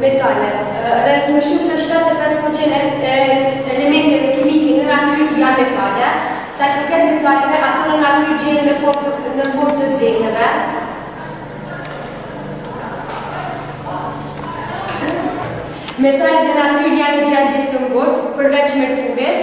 Metale. Rreth më shumë se shtatëdhjetë e pesë përqind e elementeve kimike në natyrë janë metale. Sa i përket metaleve, ato në natyrë gjenden në formë në formë të xeheve. Metalet në natyrë janë në gjendje të ngurtë, përveç merkurit.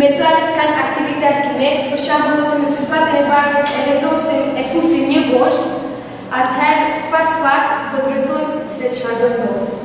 Metalet kanë aktivitet kimik, për shembull nëse me sulfatin e bakrit e vendosim e fusim një gozhdë, atëherë pas pak do të vërtetojmë se çfarë do ndodhë.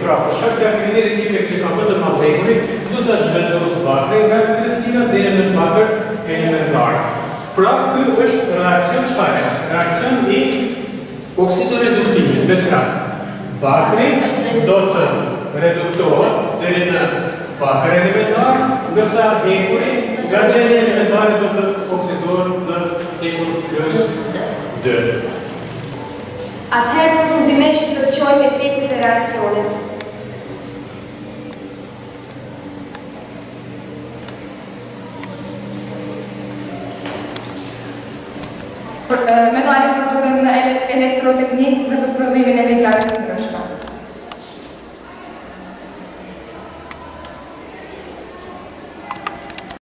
Pra, për shkak të aktivitetit kimik që ka më të madh hekuri, do ta zhvendosë bakrin nga tretësira deri në bakër elementar. Pra, ky është reaksion çfarë është? Reaksion i oksidoreduktimit, në këtë rast. Bakri do të reduktohet deri në bakër elementar, ndërsa hekuri nga gjendja elementare do të oksidohet në hekur plus dy. Atëherë përfundimisht do të shohim efektet e reaksionit. Metalet përdoren në elektroteknikë dhe për prodhimin e veglave të ndryshme.